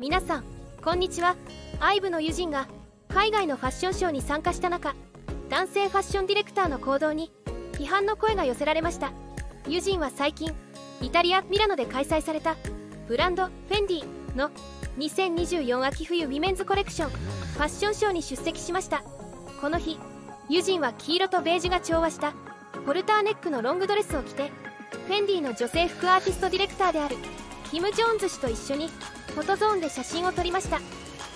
皆さんこんにちは。IVE の友人が海外のファッションショーに参加した中男性ファッションディレクターの行動に批判の声が寄せられました。友人は最近イタリア・ミラノで開催されたブランドフェンディの2024秋冬ウィメンズコレクションファッションショーに出席しました。この日ユジンは黄色とベージュが調和したポルターネックのロングドレスを着てフェンディの女性服アーティストディレクターであるキム・ジョーンズ氏と一緒にフォトゾーンで写真を撮りました。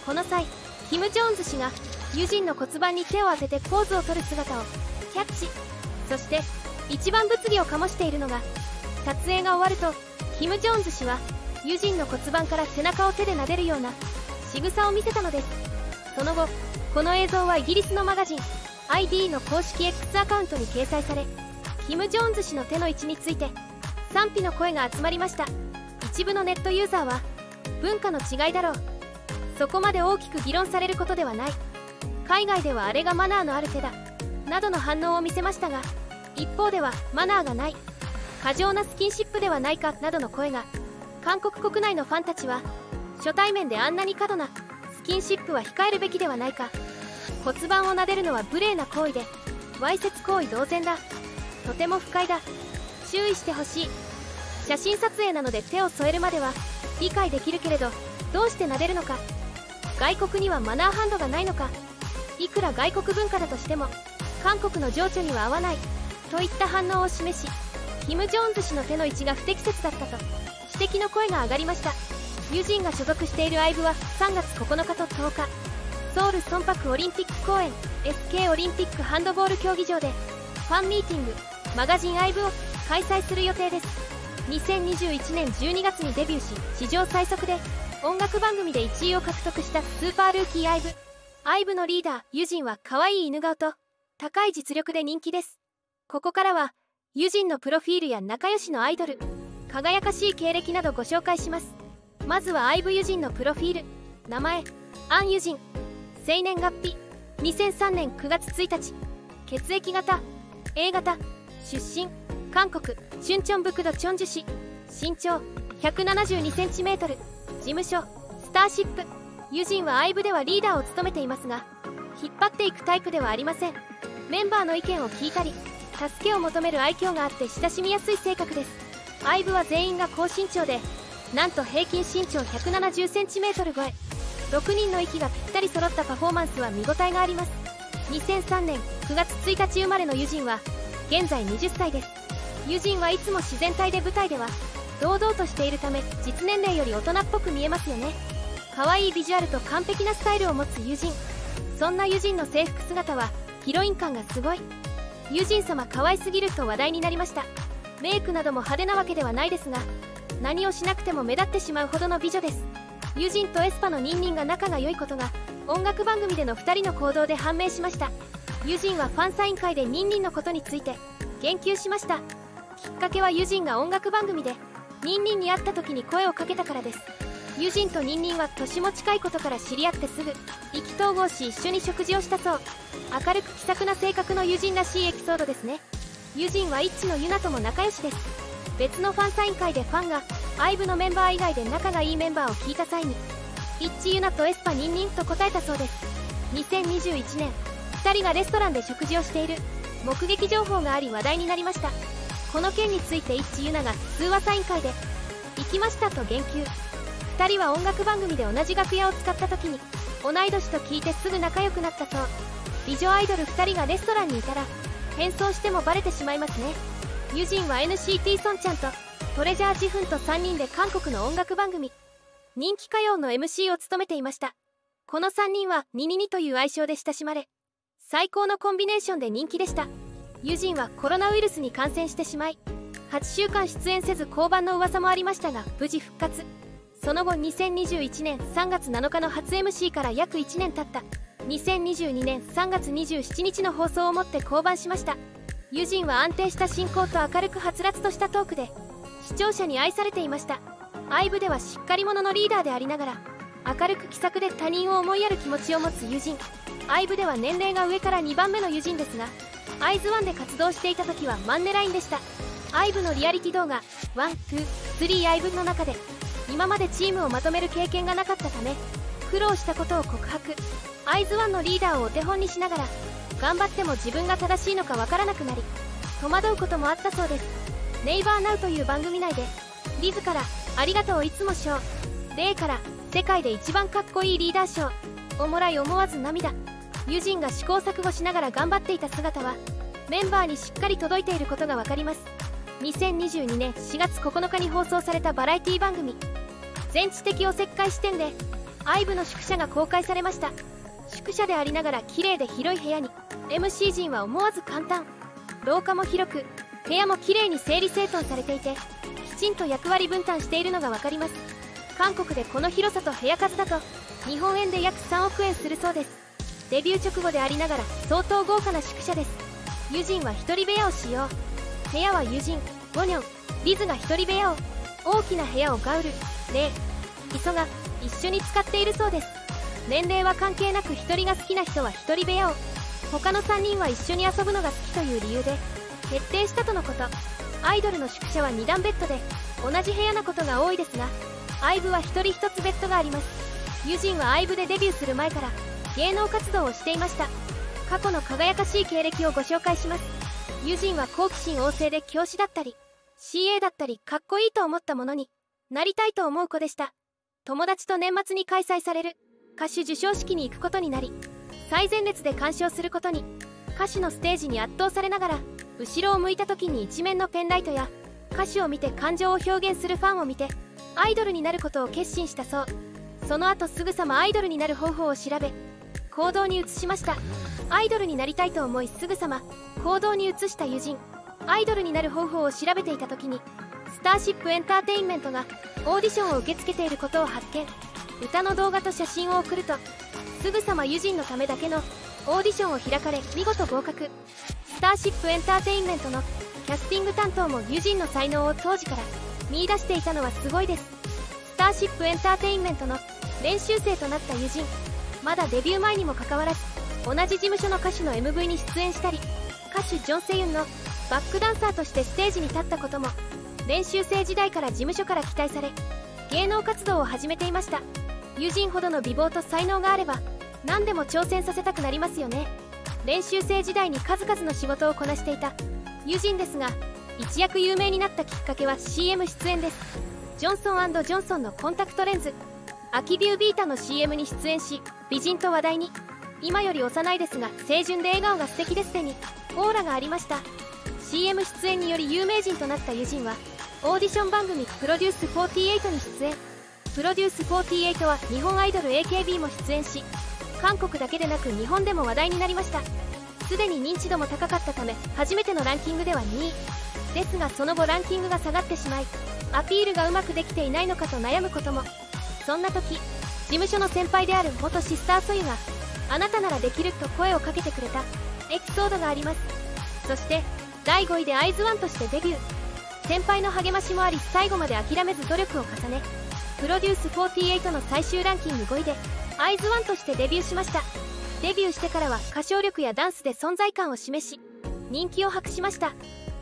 この際キム・ジョーンズ氏がユジンの骨盤に手を当ててポーズを取る姿をキャッチ。そして一番物議を醸しているのが撮影が終わるとキム・ジョーンズ氏はユジンの骨盤から背中を手で撫でるような仕草を見せたのです。その後この映像はイギリスのマガジン ID の公式 X アカウントに掲載されキム・ジョーンズ氏の手の位置について賛否の声が集まりました。一部のネットユーザーは文化の違いだろう。そこまで大きく議論されることではない。海外ではあれがマナーのある手だ。などの反応を見せましたが一方ではマナーがない。過剰なスキンシップではないかなどの声が。韓国国内のファンたちは初対面であんなに過度なスキンシップは控えるべきではないか。骨盤を撫でるのは無礼な行為でわいせつ行為同然だ。とても不快だ。注意してほしい。写真撮影なので手を添えるまでは理解できるけれどどうして撫でるのか。外国にはマナーハンドがないのか。いくら外国文化だとしても韓国の情緒には合わない。といった反応を示しキム・ジョーンズ氏の手の位置が不適切だったと。指摘の声が上がりました。ユジンが所属している IVE は3月9日と10日。ソウルソンパクオリンピック公演 SK オリンピックハンドボール競技場でファンミーティングマガジン IVE を開催する予定です。2021年12月にデビューし史上最速で音楽番組で1位を獲得したスーパールーキー IVE IVE のリーダーユジンは可愛い犬顔と高い実力で人気です。ここからはユジンのプロフィールや仲良しのアイドル輝かしい経歴などご紹介します。まずは IVE ユジンのプロフィール。名前アン・ユジン。生年月日2003年9月1日血液型 A 型出身。韓国チュンチョンブクドチョンジュ市身長 172cm 事務所スターシップ。ユジンは IVE ではリーダーを務めていますが引っ張っていくタイプではありません。メンバーの意見を聞いたり助けを求める愛嬌があって親しみやすい性格です。IVE は全員が高身長でなんと平均身長 170cm 超え。6人の息がぴったり揃ったパフォーマンスは見応えがあります。2003年9月1日生まれのユジンは現在20歳です。ユジンはいつも自然体で舞台では堂々としているため実年齢より大人っぽく見えますよね。可愛いビジュアルと完璧なスタイルを持つユジンそんなユジンの制服姿はヒロイン感がすごい。ユジン様可愛すぎると話題になりました。メイクなども派手なわけではないですが何をしなくても目立ってしまうほどの美女です。ユジンとエスパのニンニンが仲が良いことが音楽番組での2人の行動で判明しました。ユジンはファンサイン会でニンニンのことについて言及しました。きっかけはユジンが音楽番組でニンニンに会った時に声をかけたからです。ユジンとニンニンは年も近いことから知り合ってすぐ意気投合し一緒に食事をしたそう。明るく気さくな性格のユジンらしいエピソードですね。ユジンはイッチのユナとも仲良しです。別のファンサイン会でファンが IVE のメンバー以外で仲がいいメンバーを聞いた際にイッチユナとエスパニンニンと答えたそうです。2021年2人がレストランで食事をしている。目撃情報があり話題になりました。この件についてイッチユナが通話サイン会で「行きました」と言及。2人は音楽番組で同じ楽屋を使った時に同い年と聞いてすぐ仲良くなったそう。美女アイドル2人がレストランにいたら変装してもバレてしまいますね。ユジンは NCT ソンちゃんとトレジャージフンと3人で韓国の音楽番組人気歌謡の MC を務めていました。この3人はニニニという愛称で親しまれ最高のコンビネーションで人気でした。ユジンはコロナウイルスに感染してしまい8週間出演せず降板の噂もありましたが無事復活。その後2021年3月7日の初 MC から約1年経った。2022年3月27日の放送をもって降板しました。ユジンは安定した進行と明るくはつらつとしたトークで視聴者に愛されていました。IVE ではしっかり者のリーダーでありながら明るく気さくで他人を思いやる気持ちを持つ友人。IVE では年齢が上から2番目の友人ですがアイズワンで活動していた時はマンネラインでした。IVE のリアリティ動画123 IVE の中で今までチームをまとめる経験がなかったため苦労したことを告白。アイズワンのリーダーをお手本にしながら頑張っても自分が正しいのかわからなくなり戸惑うこともあったそうです。ネイバーナウという番組内でリズから「ありがとういつも賞」レイから「世界で一番かっこいいリーダー賞」をもらい思わず涙。ユジンが試行錯誤しながら頑張っていた姿はメンバーにしっかり届いていることが分かります。2022年4月9日に放送されたバラエティ番組。全知的おせっかい視点で IVE の宿舎が公開されました。宿舎でありながら綺麗で広い部屋に MC 陣は思わず簡単。廊下も広く部屋も綺麗に整理整頓されていてきちんと役割分担しているのが分かります。韓国でこの広さと部屋数だと日本円で約3億円するそうです。デビュー直後でありながら相当豪華な宿舎です。ユジンは1人部屋を使用。部屋はユジンゴニョンリズが1人部屋を。大きな部屋をガウルレイ。イソが一緒に使っているそうです。年齢は関係なく1人が好きな人は1人部屋を。他の3人は一緒に遊ぶのが好きという理由で決定したとのこと。アイドルの宿舎は2段ベッドで同じ部屋なことが多いですがアイブは1人1つベッドがあります。ユジンはアイブでデビューする前から芸能活動をしていました。過去の輝かしい経歴をご紹介します。ユジンは好奇心旺盛で教師だったり CA だったりかっこいいと思ったものになりたいと思う子でした。友達と年末に開催される歌手授賞式に行くことになり最前列で鑑賞することに歌手のステージに圧倒されながら後ろを向いた時に一面のペンライトや歌手を見て感情を表現するファンを見てアイドルになることを決心したそう。その後すぐさまアイドルになる方法を調べ行動に移しました。アイドルになりたいと思いすぐさま行動に移した友人アイドルになる方法を調べていた時にスターシップエンターテインメントがオーディションを受け付けていることを発見。歌の動画と写真を送るとすぐさま友人のためだけのオーディションを開かれ見事合格。スターシップエンターテインメントのキャスティング担当も友人の才能を当時から見いだしていたのはすごいです。スターシップエンターテインメントの練習生となった友人。まだデビュー前にもかかわらず同じ事務所の歌手の MV に出演したり歌手ジョン・セユンのバックダンサーとしてステージに立ったことも練習生時代から事務所から期待され芸能活動を始めていました。友人ほどの美貌と才能があれば何でも挑戦させたくなりますよね。練習生時代に数々の仕事をこなしていた友人ですが一躍有名になったきっかけは CM 出演です。ジョンソンジョンソンのコンタクトレンズアキビュービータの CM に出演し美人と話題に。今より幼いですが清純で笑顔が素敵ですでにオーラがありました。CM 出演により有名人となった友人はオーディション番組「プロデュース48」に出演。プロデュース48は日本アイドル AKB も出演し韓国だけでなく日本でも話題になりました。すでに認知度も高かったため初めてのランキングでは2位。ですがその後ランキングが下がってしまいアピールがうまくできていないのかと悩むことも。そんな時事務所の先輩である元シスターソユがあなたならできると声をかけてくれた。エピソードがあります。そして第5位でアイズワンとしてデビュー。先輩の励ましもあり最後まで諦めず努力を重ね。プロデュース48の最終ランキング5位でアイズワンとしてデビューしました。デビューしてからは歌唱力やダンスで存在感を示し人気を博しました。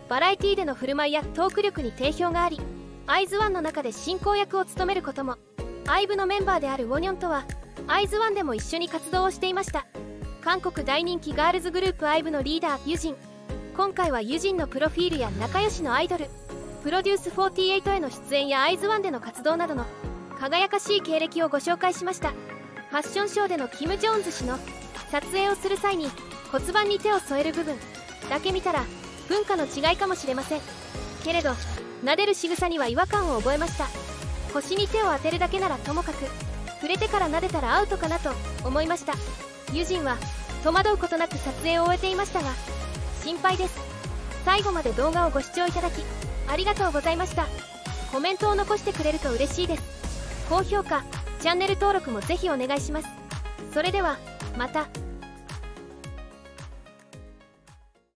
バラエティでの振る舞いやトーク力に定評がありアイズワンの中で進行役を務めることも。IVE のメンバーであるウォニョンとはアイズワンでも一緒に活動をしていました。韓国大人気ガールズグループ IVE のリーダーユジン。今回はユジンのプロフィールや仲良しのアイドルプロデュース48への出演やアイズワンでの活動などの輝かしい経歴をご紹介しました。ファッションショーでのキム・ジョーンズ氏の撮影をする際に骨盤に手を添える部分だけ見たら文化の違いかもしれません。けれど撫でる仕草には違和感を覚えました。腰に手を当てるだけならともかく触れてから撫でたらアウトかなと思いました。ユジンは戸惑うことなく撮影を終えていましたが心配です。最後まで動画をご視聴いただきありがとうございました。コメントを残してくれると嬉しいです。高評価チャンネル登録もぜひお願いします。それではまた。